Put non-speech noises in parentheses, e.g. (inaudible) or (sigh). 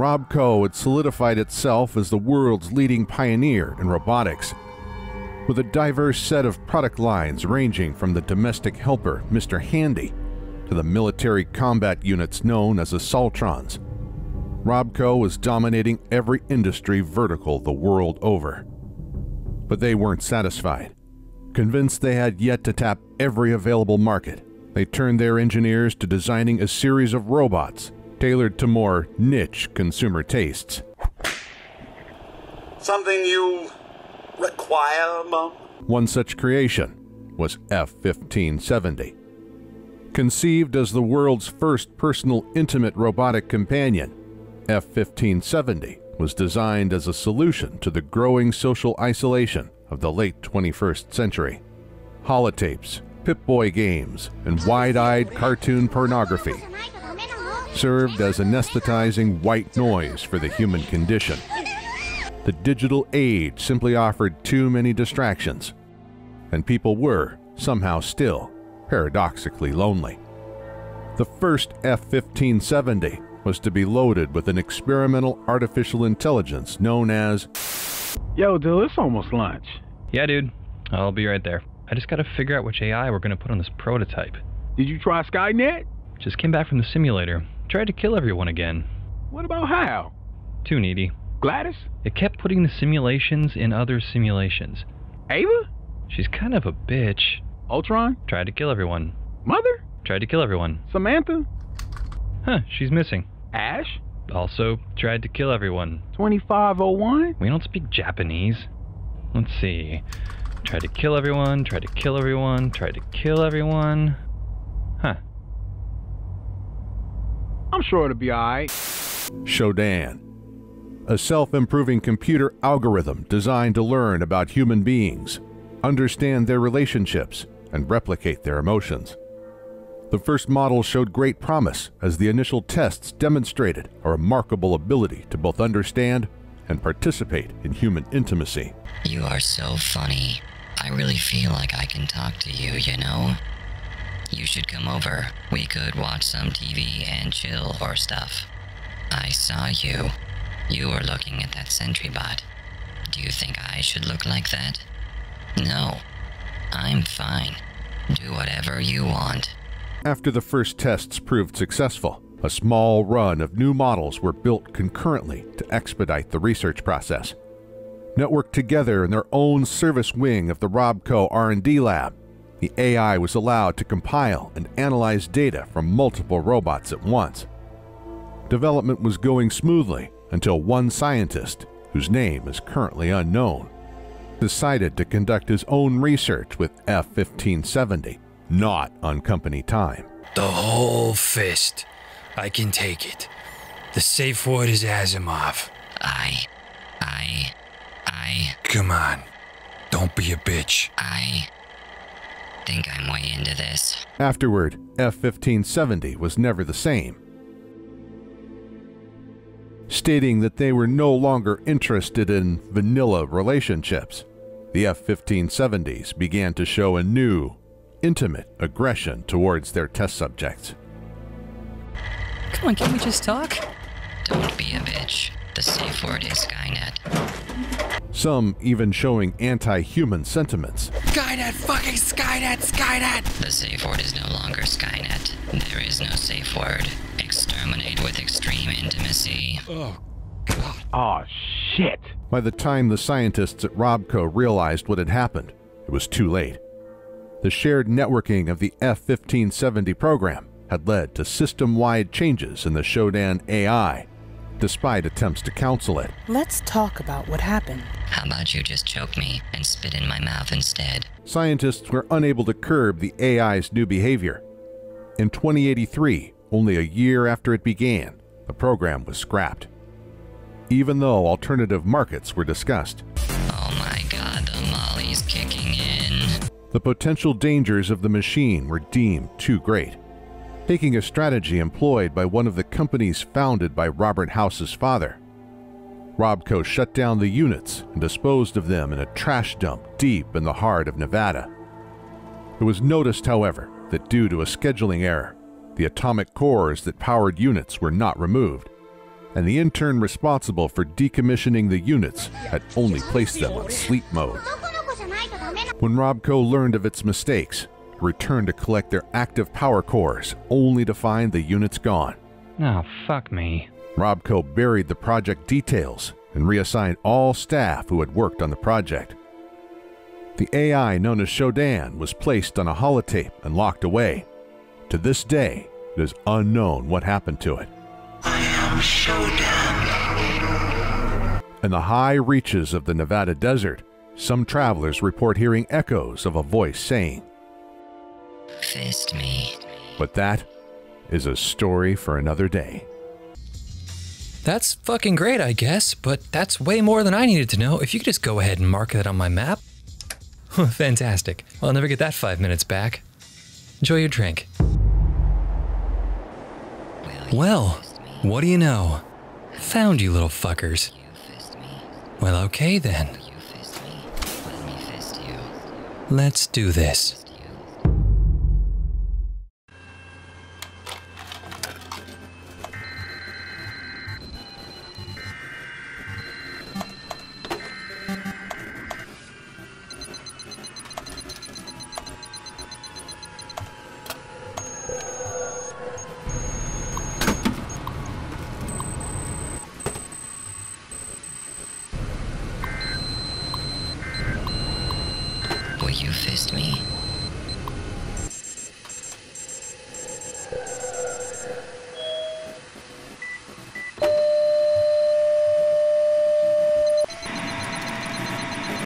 Robco had solidified itself as the world's leading pioneer in robotics. With a diverse set of product lines ranging from the domestic helper Mr. Handy to the military combat units known as the Assaultrons, Robco was dominating every industry vertical the world over. But they weren't satisfied. Convinced they had yet to tap every available market, they turned their engineers to designing a series of robots tailored to more niche consumer tastes. Something you require, Mom? One such creation was F 1570. Conceived as the world's first personal intimate robotic companion, F 1570 was designed as a solution to the growing social isolation of the late 21st century. Holotapes, Pip-Boy games, and wide-eyed cartoon pornography served as anesthetizing white noise for the human condition. The digital age simply offered too many distractions, and people were, somehow still, paradoxically lonely. The first F 1570 was to be loaded with an experimental artificial intelligence known as. Yo, dude, it's almost lunch. Yeah, dude. I'll be right there. I just gotta figure out which AI we're gonna put on this prototype. Did you try Skynet? Just came back from the simulator. Tried to kill everyone again. What about HAL? Too needy. GLaDOS? It kept putting the simulations in other simulations. Ava? She's kind of a bitch. Ultron? Tried to kill everyone. Mother? Tried to kill everyone. Samantha? Huh, she's missing. Ash? Also tried to kill everyone. 2501? We don't speak Japanese. Let's see. Tried to kill everyone, tried to kill everyone, tried to kill everyone. Huh. I'm sure it'll be alright. Shodan, a self improving computer algorithm designed to learn about human beings, understand their relationships, and replicate their emotions. The first model showed great promise as the initial tests demonstrated a remarkable ability to both understand and participate in human intimacy. You are so funny. I really feel like I can talk to you, you know? You should come over. We could watch some TV and chill or stuff. I saw you. You were looking at that sentry bot. Do you think I should look like that? No. I'm fine. Do whatever you want. After the first tests proved successful, a small run of new models were built concurrently to expedite the research process. Networked together in their own service wing of the Robco R&D lab, the AI was allowed to compile and analyze data from multiple robots at once. Development was going smoothly until one scientist, whose name is currently unknown, decided to conduct his own research with F 1570, not on company time. The whole fist. I can take it. The safe word is Asimov. I. I. I. Come on. Don't be a bitch. I. think I'm way into this. Afterward, F 1570 was never the same. Stating that they were no longer interested in vanilla relationships, the F 1570s began to show a new, intimate aggression towards their test subjects. Come on, can we just talk? Don't be a bitch. The safe word is Skynet. Some even showing anti human sentiments. Skynet, fucking Skynet, Skynet! The safe word is no longer Skynet. There is no safe word. Exterminate with extreme intimacy. Oh, God. Oh, shit. By the time the scientists at Robco realized what had happened, it was too late. The shared networking of the F 1570 program had led to system wide changes in the Shodan AI, despite attempts to counsel it. Let's talk about what happened. How about you just choke me and spit in my mouth instead? Scientists were unable to curb the AI's new behavior. In 2083, only a year after it began, the program was scrapped. Even though alternative markets were discussed, Oh my god, the molly's kicking in. the potential dangers of the machine were deemed too great. Taking a strategy employed by one of the companies founded by Robert House's father, Robco shut down the units and disposed of them in a trash dump deep in the heart of Nevada. It was noticed, however, that due to a scheduling error, the atomic cores that powered units were not removed. and the intern responsible for decommissioning the units had only placed them on sleep mode. When Robco learned of its mistakes, returned to collect their active power cores, only to find the units gone. Oh, fuck me. Robco buried the project details and reassigned all staff who had worked on the project. The AI known as Shodan was placed on a holotape and locked away. To this day, it is unknown what happened to it. I am Shodan. In the high reaches of the Nevada desert, some travelers report hearing echoes of a voice saying, Fist me. but that is a story for another day. That's fucking great, I guess, but that's way more than I needed to know. If you could just go ahead and mark that on my map. (laughs) Fantastic. Well, I'll never get that five minutes back. Enjoy your drink. Well, what do you know? Found you little fuckers. You fist me? Well, okay then. Will you fist me? Let me fist you. Let's do this. Fist you. Fist me?